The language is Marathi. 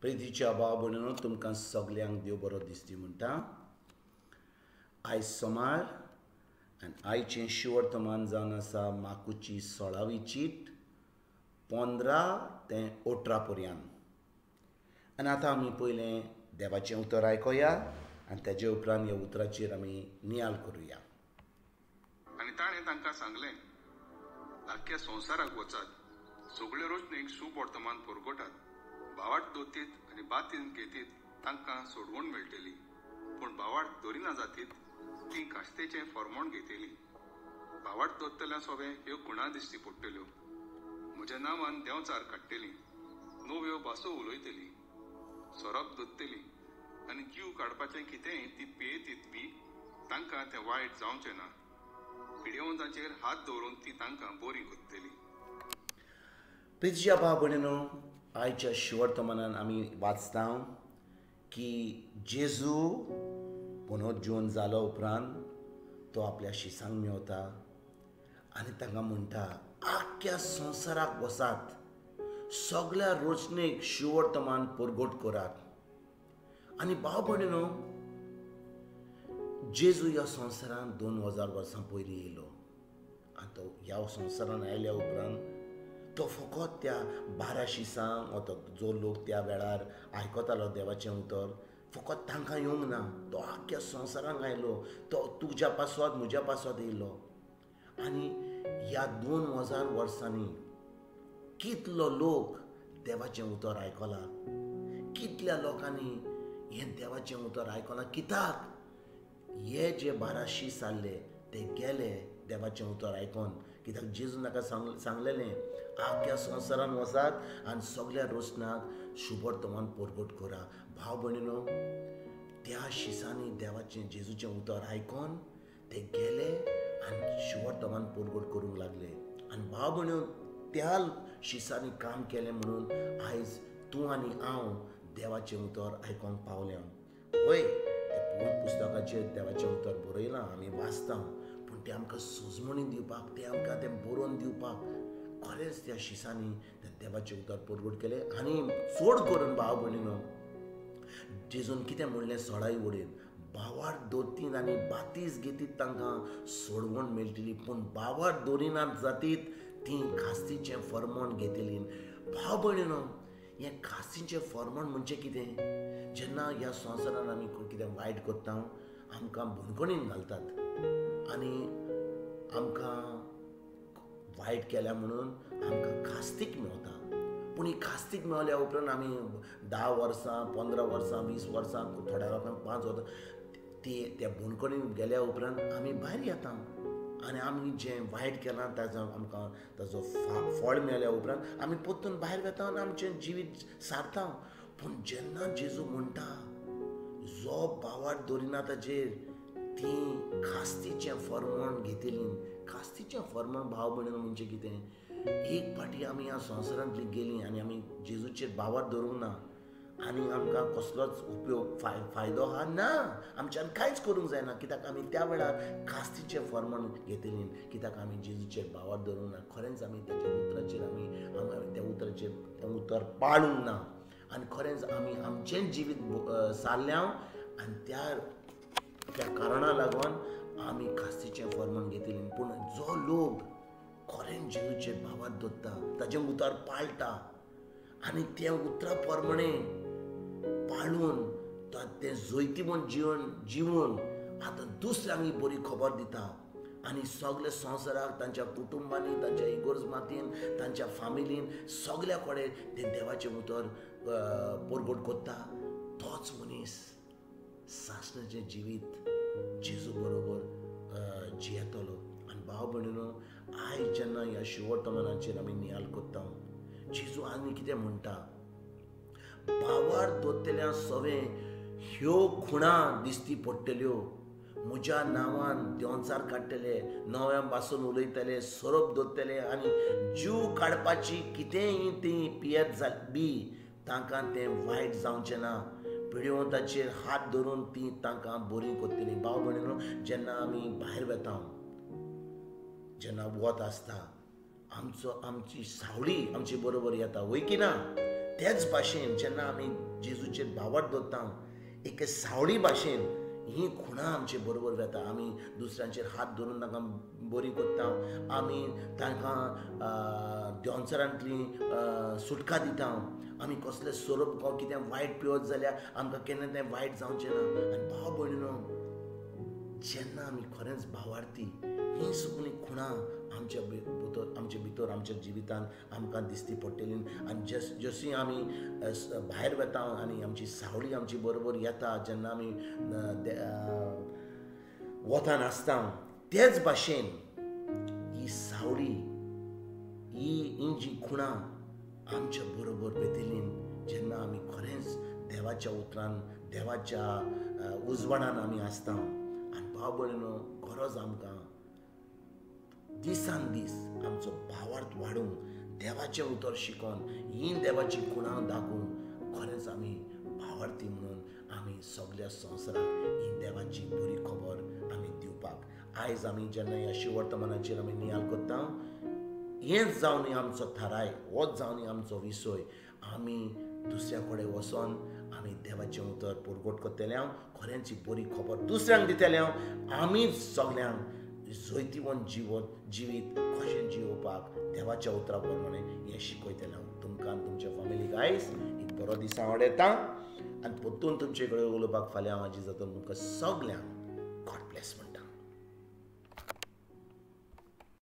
प्रितीच्या भाव भयणीनो तुमकां सगल्यांक देव बरो दिसती म्हणटा. आयज सोमार आनी आयचें शिवर्तमान जावन आसा माकुची सोळावी चीट पंदरा ते अठरा पर्यंत. आनी आतां आमी पयलें देवाचें उतर आयकोया आनी तेजे उपरांत ह्या उतराचेर आमी नियाल करुया. आनी ताणें तांकां सांगलें आख्ख्या संवसाराक वचात सगळ्यो रोशनीक शुभ वर्तमान परगटात. भावाट दोतीत आनी बातीन घेतीत तांकां सोडवण मेळटली. पूण भावाट दोरिना जातीत ती काश्तेचें फॉर्मोण घेतली. भावाट दोत्तल्या सोबे ह्यो गुणां दिश्टी पडटल्यो म्हज्या नांवान देंवचार काडटली नव्यो भासो उलयतली. सोरोप दोत्तली आनी जीव काडपाचें कितेंय ती पियेतीत बी तांकां तें वायट जावचें ना. पिड्येवंताचेर हात दवरून ती तांकां बोरी कोत्तली प्रितीच्या भाव भयणीनो आयच्या शिवर्तमानान आमी वाचता की जेजू पुनर्जीवन जालो उपरांत तो आपल्या शिसांक मेवता आनी तांकां म्हणटा आख्ख्या संवसाराक वसात सगळ्या रचनेक शिवर्तमान पुरगोट करात. आनी भाव भयणीनो जेजू ह्या संवसारान दोन हजार वर्सां पयलीं येयलो. आनी तो ह्या संवसारान आयल्या उपरांत तो फकत त्या बारा शिसांक वा जो लोक त्या वेळार आयकतालो देवाचें उतर फकत तांकां येवंक ना. तो आख्ख्या संवसारांक आयलो. तो तुज्या पासवाद म्हज्या पासवाद येयलो. आनी ह्या दोन हजार वर्सांनी कितलो लोक देवाचें उतर आयकलां? कितल्या लोकांनी हें देवाचें उतर आयकलां? कित्याक? हे जे बारा शीस जाल्ले ते गेले देवाचें उतर आयकोन. कित्याक जेजू नाका सांग सांगलेलें आख्या संवसारान वचात आनी सगळ्या रोशनाक शुभर्तमान परगट करा. भाव भयणीनो त्या शिसांनी देवाचें जेजूचें उतर आयकोन ते गेले आनी शुभर्तमान परगट करूंक लागले. आनी भाव भयण्यो त्या शिसांनी काम केलें म्हणून आयज तूं आनी हांव देवाचें उतर आयकोंक पावल्या. वय ते पुस्तकाचेर देवाचें उतर बरयलां. आमी वाचता. पूण तें आमकां सुजमणी दिवपाक तें आमकां तें बरोवन दिवपाक खरेंच त्या शिसांनी त्या देवाचें उतर परगट केलें आनी चड करून भाव भयणीनो जेजून कितें म्हणलें सोडाई उडयन बावार दोतीन आनी बातीस घेतीत तांकां सोडवण मेळटली पूण बावार दोरिनात जातीत ती खास्तीचें फर्मण घेतली भाव भयणीनो हें खास्तीचें फर्मण म्हणजे कितें? जेन्ना ह्या संवसारान आमी कितें वायट करता आमकां भुणकणीन घालतात. आनी आमकां वायट केल्या म्हणून आमकां खास्तीक मेळता. पूण ही खास्तीक मेळल्या उपरांत आमी धा वर्सां पंदरा वर्सां वीस वर्सां थोड्या लोकांक पांच वर्सां ती त्या भुणकणीन गेल्या उपरांत आमी भायर येता. आनी आमी जें वायट केलां ताजो आमकां ताजो फा फळ मेळल्या उपरांत आमी परतून भायर वेता आनी आमचें जिवीत सारता. पूण जेन्ना जेजू म्हणटा जो बावाट दवरिना ताजेर ती कास्तीचें फर्मण घेतिलीं. कास्तीचें फर्मण भाव भयण म्हणजे कितें? एक फाटी आमी ह्या संवसारांतली गेलीं आनी आमी जेजूचेर बावार धरूंक ना आनी आमकां कसलोच उपयोग फाय फायदो आहा ना. आमच्यान कांयच करूंक जायना. कित्याक आमी त्या वेळार कास्तीचें फर्मण घेतिलीं. कित्याक आमी जेजूचेर बावार धरूंक ना. खरेंच आमी तेच्या उतराचेर आमी त्या उतराचेर तें उतर पाळूंक ना. आनी खरेंच आमी आमचें जिवीत सारल्या आनी त्या त्या कारणा लागून आमी खास्तीचें फर्मण घेतली पूण जो लोक खोरें जेजूचेर भावात दोत्ता ताचें उतार पाळटा आनी त्या उतरा प्रमाणे पाळून तें जैती जिवन जिवन आतां दुसऱ्यांक बरी खबर दिता. आनी सगळे संवसाराक तांच्या कुटुंबांनी तांच्या इगोर्ज तांच्या फामिलीन सगल्या कडेन तें देवाचें उतर परगट कोत्ता तोच मनीस सासणाचें जिवीत जेजू बरोबर जियेतलो आनी भाव भयणीनो आयज जेन्ना ह्या शिवर्तमानाचेर आमी नियाल कोत्ता जेजू आनी कितें म्हणटा भावार दोतल्या सवें ह्यो खुणां दिसती पडटल्यो म्हज्या नांवान देंवचार काडटले नव्या पासून उलयतले सोरोप दोतले आनी जीव काडपाची कितेंय ती पियेत जाल बी तांकां तें वायट जावचें ना पिड्यवंताचेर हात धरून ती तांकां बरी कोत्तली भाव भयणीनो जेन्ना आमी भायर वेता जेन्ना वत आसता आमचो आमची सावळी आमचे बरोबर येता वय की ना? तेच भाशेन जेन्ना आमी जेजूचेर भावट दवरता एके सावळी भाशेन ही खुणां आमचे बरोबर वेता. आमी दुसऱ्यांचेर हात धरून तांकां बरी कोत्ता आमी तांकां देंवचारांतली सुटका दिता. आमी कसले सोरोप को कितें वायट पिवत जाल्यार आमकां केन्ना तें वायट जावचें ना. आनी भाव भयणीनो जेन्ना आमी खरेंच भावार्थी ही सगळीं खुणां आमच्या भितर आमच्या भितर आमच्या जिवितान आमकां दिसती पडटली आनी जस जशी आमी भायर वेता आनी आमची सावळी आमची बरोबर येता जेन्ना आमी वतान आसता तेच भाशेन ही सावळी ही ही जी खुणां आमच्या बरोबर बेतिलीन जेन्ना आमी खरेंच देवाच्या उतरान देवाच्या उजवाडान आमी आसता आनी भाव भयणो गरज आमकां दिसान दीस आमचो भावार्थ वाडूंक देवाचें उतर शिकोवन ही देवाची खुणां दाखोवन खरेंच आमी भावार्थी म्हणून आमी सगळ्या संवसाराक ही देवाची बरी खबर आमी दिवपाक आयज आमी जेन्ना ह्या शिवर्तमानाचेर आमी नियाल करता हेंच जावन आमचो थाराय होच जावन आमचो विसय. आमी दुसऱ्या कडेन वचोन आमी देवाचें उतर पुरगोट करतले हांव खऱ्यांची बरी खबर दुसऱ्यांक दितले हांव आमीच सगल्यांक जैतिवंत जिवन जिवीत कशें जिवोवपाक देवाच्या उतरा प्रमाणे हें शिकयतलें हांव तुमकां तुमच्या फॅमिलीक आयज एक बरो दीस हांव येता. आनी परतून तुमचे कडेन उलोवपाक फाल्यां हांव हाजी जाता तुमकां सगल्यांक गॉड ब्लेस म्हणटा